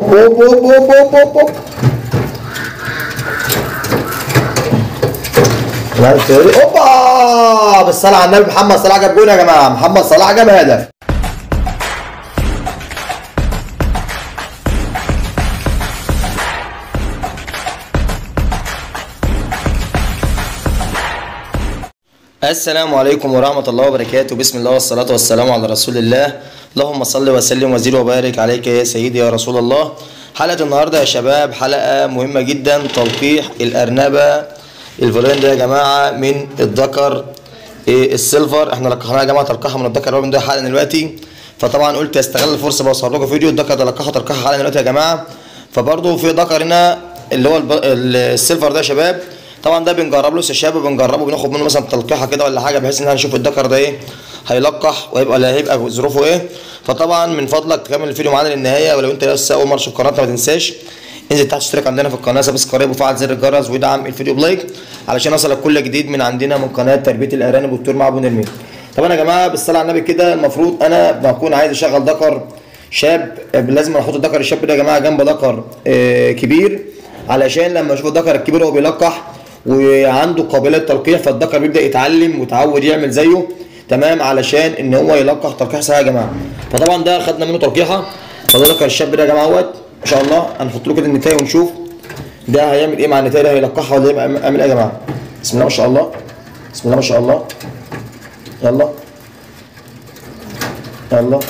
Hop, hop, hop, hop, hop, hop. الله اوبا بالصلاة على النبي محمد صلاح جاب جول يا جماعة، محمد صلاح جاب هدف. السلام عليكم ورحمة الله وبركاته. بسم الله والصلاة والسلام على رسول الله. اللهم صل وسلم وزد وبارك عليك يا سيدي يا رسول الله. حلقة النهاردة يا شباب حلقة مهمة جدا. تلقيح الأرنبة الفولين ده يا جماعة من الذكر إيه، السيلفر. إحنا لقحناها يا جماعة تلقيحها من الذكر الرابع ده حلقة دلوقتي. فطبعا قلت استغل الفرصة بوصل لكم فيديو. الذكر ده لقحها تلقيحها حلقة دلوقتي يا جماعة. فبرضه في ذكر هنا اللي هو. السيلفر ده يا شباب. طبعا ده بنجرب له شباب بنجربه بناخد منه مثلا تلقيحة كده ولا حاجة بحيث إن إحنا نشوف الدكر ده إيه هيلقح وهيبقى ولا هيبقى ظروفه إيه. فطبعا من فضلك تكمل الفيديو معانا للنهاية ولو أنت لسه أول مرة تشوف قناتنا ما تنساش انزل تحت اشترك عندنا في القناة subscribe وفعل زر الجرس وادعم الفيديو ب like علشان يصلك كل جديد من عندنا من قناة تربية الأرانب والدكتور مع ابو نرمين طبعا يا جماعة بالصلاة على النبي كده المفروض أنا بكون عايز أشغل ذكر شاب لازم أحط الذكر الشاب ده يا جماعة جنب ذكر آه، كبير علشان لما أشوف الذكر الكبير وهو بيلقح وعنده قابلية تلقيح فالذكر بيبدأ يتعلم ويتعود يعمل زيه تمام؟ علشان إن هو يلقح تلقيح سريع يا جماعة. فطبعا ده خدنا منه تلقيحة. فده الشاب ده يا جماعة أهوت إن شاء الله هنحط له كده النتايه ونشوف ده هيعمل إيه مع النتايه ده هيلقحها ولا يعمل إيه يا جماعة. بسم الله ما شاء الله. بسم الله ما شاء الله. يلا. يلا.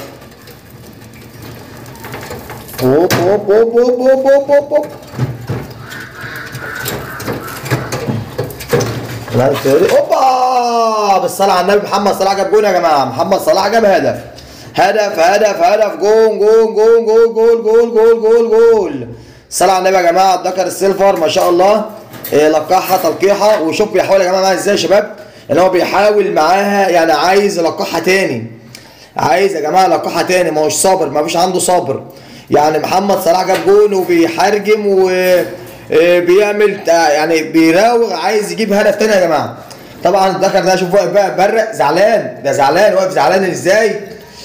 هوب هوب هوب هوب هوب هوب هوب. أوبا! بالصلاة على النبي محمد صلاح جاب جون يا جماعة. محمد صلاح جاب هدف. هدف هدف هدف. جون جون جون جول جول جول جول جول جول الصلاة على النبي يا جماعة الذكر السيلفر ما شاء الله. إيه، لقحها تلقيحة. وشوف بيحاول يا جماعة معاها إزاي يا شباب. إن هو بيحاول معاها يعني عايز يلقحها تاني. عايز يا جماعة يلقحها تاني. ما هوش صابر ما فيش عنده صبر يعني محمد صلاح جاب جون وبيحرجم وبيعمل يعني بيراوغ عايز يجيب هدف تاني يا جماعة. طبعا الذكر ده شوف واقف بقى برق زعلان. ده زعلان واقف زعلان إزاي؟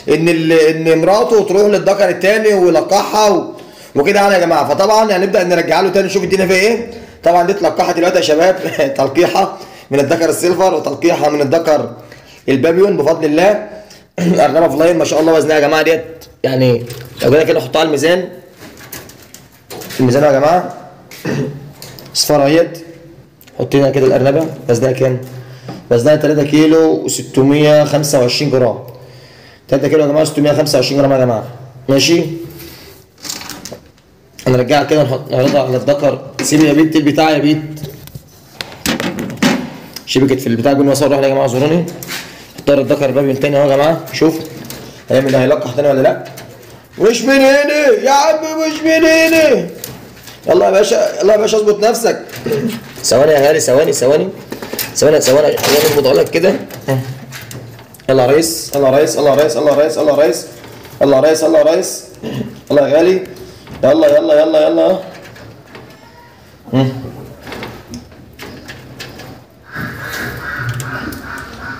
إن إن مراته تروح للذكر التاني ويلقحها. وكده يعني يا جماعة. فطبعا هنبدأ نرجع له تاني. نشوف الدنيا فيها إيه. طبعا دي اتلقحت دلوقتي يا شباب. تلقيحة من الذكر السيلفر وتلقيحة من الذكر البابيون بفضل الله. الارنبه في ما شاء الله وزنها يا جماعة ديت. يعني لو جينا كده نحطها على الميزان. الميزان يا جماعة. اصفار اهيت حط هنا كده الأرنبة وزنها كام؟ وزنها 3 كيلو و625 جرام. 3 كيلو يا جماعة 625 جرام يا جماعة. ماشي؟ هنرجعها كده نحط نعرضها على الذكر. سيب يا بيت البتاع يا بيت. شبكت في البتاع جون وصل روح يا جماعة زوروني اختار الذكر الباب تاني اهو يا جماعة. شوف هيعمل هيلقح تاني ولا لأ؟ مش من هنا يا عم مش من هنا. يلا يا باشا يلا يا باشا اظبط نفسك. ثواني يا غالي ثواني ثواني. ثواني ثواني. ثواني اظبط لك كده. يلا يا ريس. يلا يا ريس يلا يا ريس يلا يا ريس يلا يا ريس. يلا يا ريس يلا يا ريس. يلا يا غالي. يلا يلا يلا يلا.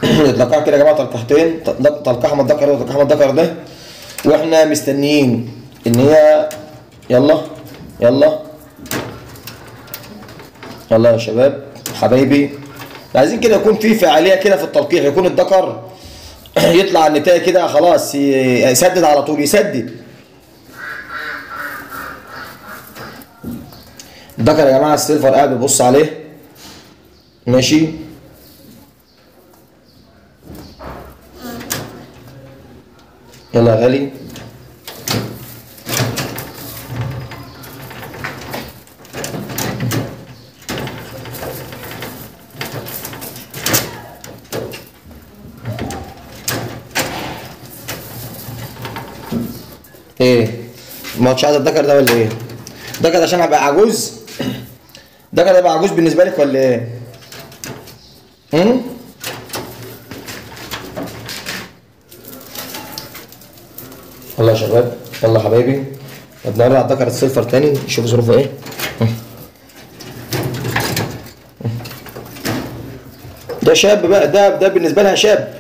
نتلقاها كده يا جماعة تلقحتين تلقاها من الذكر ده وتلقاها من الذكر ده. وإحنا مستنيين إن هي يلا يلا. يلا يا شباب حبايبي. عايزين كده يكون في فعالية كده في التلقيح يكون الذكر يطلع النتائج كده خلاص يسدد على طول يسدد. الذكر يا جماعة السيلفر قاعد بيبص عليه. ماشي؟ يلا يا غالي. إيه ما هوش عايز الذكر ده ولا إيه؟ ده عشان ابقى عجوز؟ الذكر ده يبقى عجوز بالنسبة لك ولا إيه؟ امم يلا يا شباب يلا حبايبي على الذكر السيلفر تاني نشوف ظروفه إيه. ده شاب بقى ده ده بالنسبة لها شاب.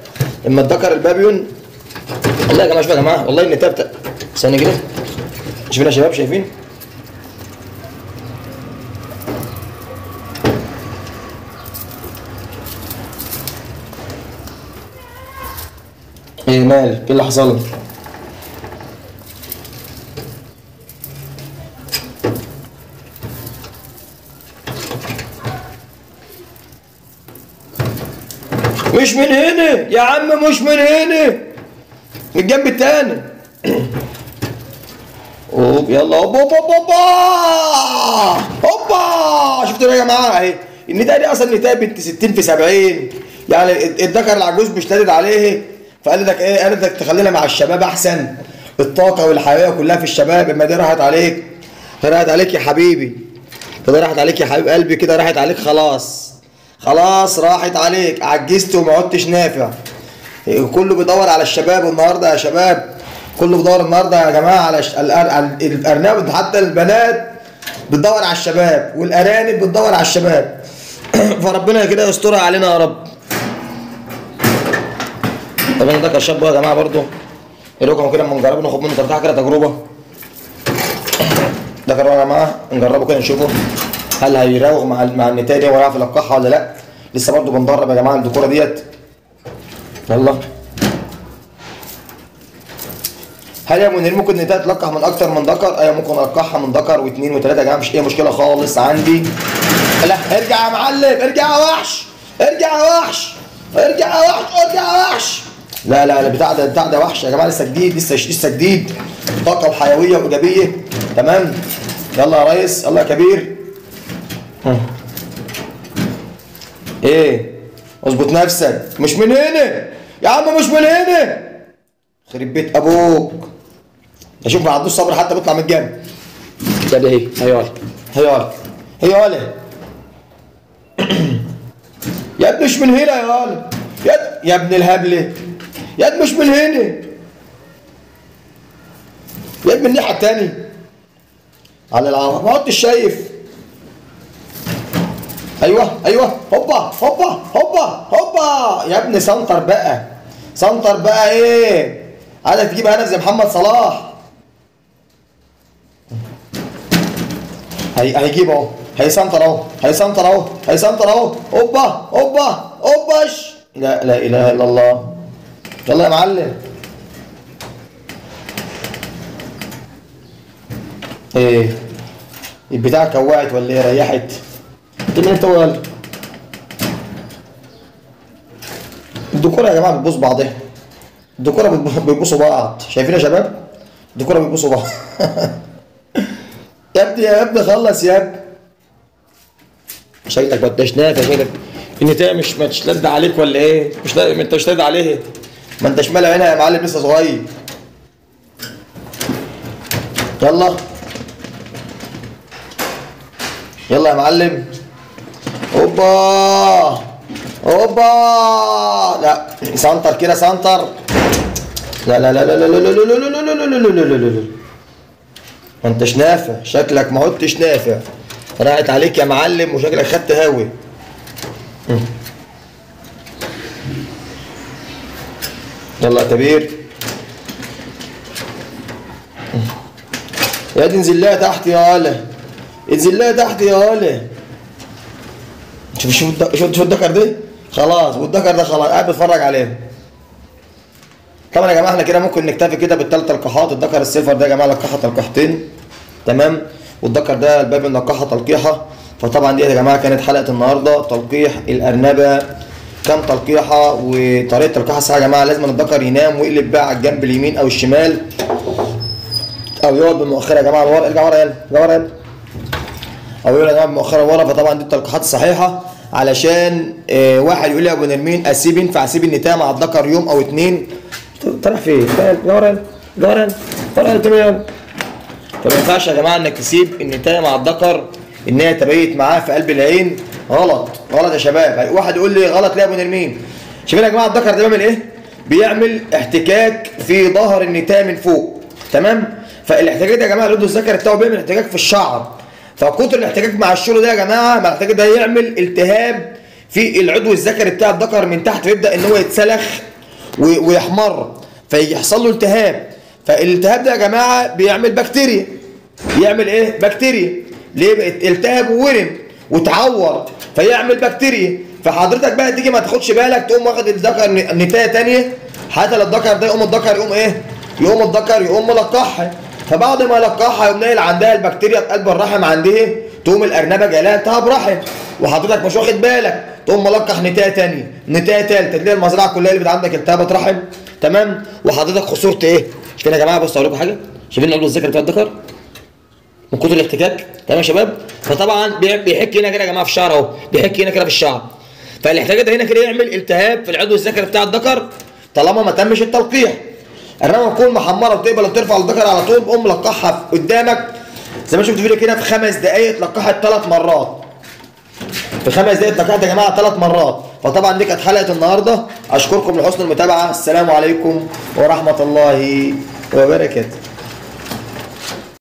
اما الذكر البابيون والله يا جماعة شوفوا يا جماعة والله النتايه ثانية كده. شايفين يا شباب؟ شايفين؟ إيه مالك إيه اللي حصل مش من هنا يا عم مش من هنا. من الجنب التاني. أوب يلا أوب أوب أوب اوبا أوبا شفتوا يا جماعة؟ أهي. النداء دي أصلا نداء بنت 60 في 70 يعني الذكر العجوز لادد عليه. فقال لك إيه؟ قال لك تخلينا مع الشباب أحسن. الطاقة والحيوية كلها في الشباب. اما دي راحت عليك. راحت عليك يا حبيبي. كده راحت عليك يا حبيب قلبي. كده راحت عليك خلاص. خلاص راحت عليك. عجزت وما عدتش نافع. كله بيدور على الشباب. النهارده يا شباب كله بيدور النهارده يا جماعة على الأرنب حتى البنات بتدور على الشباب والأرانب بتدور على الشباب. فربنا كده يسترها علينا يا رب. طب أنا ده كشاب يا جماعة برضو. إيه رايكم كده اما نجربه ناخد منه تفتح كده تجربة. ده كده يا جماعة نجربه كده نشوفه. هل هيراوغ مع مع النتايه دي ويعرف يلقحها ولا لأ؟ لسه برضو بندرب يا جماعة الدكوره ديت. يلا. هل يا منير ممكن النتايه تلقح من أكتر من ذكر؟ أيوه ممكن ألقحها من ذكر واثنين وثلاثه يا جماعة مش أي مشكلة خالص عندي. لا ارجع يا معلم ارجع يا وحش ارجع يا وحش ارجع يا وحش ارجع يا وحش. لا لا لا بتاع ده بتاع ده وحش يا جماعة لسه جديد لسه لسه جديد. طاقة وحيوية وإيجابية. تمام؟ يلا يا ريس يلا يا كبير. إيه؟ اظبط نفسك. مش من هنا. يا عم مش من هنا. خرب بيت أبوك. أشوف ما عندوش صبر حتى بيطلع من الجنب ده ده إيه؟ هيالي هيالي هيالي يا ابني مش من هنا يا ولد يا يا ابن الهبلة. يا ابني مش من هنا. يا ابني الناحية التانية. على العرب ما عدتش شايف. أيوه أيوه. هوبا هوبا هوبا هوبا. يا ابني سنتر بقى. سنتر بقى إيه؟ عايزك تجيب هدف زي محمد صلاح. هي هيجيب اهو. هيسنتر اهو. هيسنتر اهو. هيسنتر اهو. هوبا هوبا هوباش لا لا اله الا الله. يلا يا معلم. إيه؟ البتاع كوعت ولا إيه؟ ريحت. كده انت ولا الدكوره يا جماعة بتبوظ بعضها. الدكوره بيبوظوا بعض. شايفين يا شباب؟ الدكوره بيبوظوا بعض. يا ابني يا ابني خلص يا ابني. شكلك ما انتش نافع شكلك النتايه مش ما تشتد عليك ولا إيه؟ مش لا... ما أنت مش عليه. ما انتش مالي عينها يا معلم لسه صغير. يلا. يلا يا معلم. اوبا اوبا لا سنتر كده سنتر لا لا لا لا لا لا لا لا لا لا لا لا لا لا لا ما انتش نافع شكلك ما عدتش نافع راحت عليك يا معلم وشكلك خدت هاوي يلا كبير يا دي انزل لها تحت يا ولا انزل لها تحت يا شوف شوف شوف شوف الدكر ده خلاص والدكر ده خلاص قاعد بتفرج عليه. طبعا يا جماعة إحنا كده ممكن نكتفي كده بالثلاث تلقيحات الدكر الصفر ده يا جماعة لقحه تلقيحتين تمام؟ والدكر ده الباب اللقحه تلقيحة. فطبعا دي يا جماعة كانت حلقة النهارده. تلقيح الأرنبة. كام تلقيحة؟ وطريقة تلقيحها صح يا جماعة. لازم الذكر ينام ويقلب بقى على الجنب اليمين أو الشمال. أو يقعد بالمؤخره يا جماعة ورا ارجع ورا يلا ورا يلا أو يقعد يا جماعة بالمؤخره ورا فطبعا دي التلقيحات الصحيحة. علشان آه واحد يقول لي يا أبو نرمين أسيب ينفع أسيب النتاية مع الذكر يوم أو اتنين؟ طلع فين؟ ارجع ورا يلا ورا يلا فما ينفعش يا جماعة إنك تسيب النتاية مع الذكر إن هي تبيت معاه في قلب العين؟ غلط غلط يا شباب. واحد يقول لي غلط ليه يا أبو نرمين. شايفين يا جماعة الذكر ده بيعمل إيه؟ بيعمل احتكاك في ظهر النتاية من فوق. تمام؟ فالاحتكاك ده يا جماعة العضو الذكري بتاعه بيعمل احتكاك في الشعر. فكتر الاحتكاك مع الشغل ده يا جماعة الاحتكاك ده يعمل التهاب في العضو الذكري بتاع الذكر من تحت ويبدأ إن هو يتسلخ ويحمر فيحصل له التهاب. فالالتهاب ده يا جماعة بيعمل بكتيريا. يعمل إيه؟ بكتيريا. ليه؟ التهب وورم وتعور فيعمل بكتيريا. فحضرتك بقى تيجي ما تاخدش بالك تقوم واخد الذكر نتايه تانية. حتى الذكر ده يقوم الذكر يقوم إيه؟ يقوم الذكر يقوم ملقحها فبعد ما يلقحها يقوم نايل عندها البكتيريا في قلب الرحم عندها تقوم الأرنبة جاية التهاب رحم. وحضرتك مش واخد بالك؟ تقوم ملقح نتاية تانية نتاية تالتة تلاقي المزرعة كلها اللي عندك التهابات رحم. تمام؟ وحضرتك خسرت إيه؟ شايفين يا جماعة؟ بصوا لكم حاجة. شايفين عضو الذكر بتاع الذكر؟ من كتر الاحتكاك. تمام يا شباب؟ فطبعا بي- بيحك هنا كده يا جماعة في الشعر أهو. بيحك هنا كده في الشعر. فالاحتكاك ده هنا كده يعمل التهاب في العضو الذكري بتاع الذكر طالما ما تمش التلقيح. انما تكون محمرة وتقبل وترفع الذكر على طول قوم ملقحها قدامك. زي ما شفت فيديو كده في خمس دقائق اتلقحت ثلاث مرات. في خمس دقائق اتلقحت يا جماعة ثلاث مرات. فطبعا دي كانت حلقة النهارده. أشكركم لحسن المتابعة. السلام عليكم ورحمة الله وبركاته.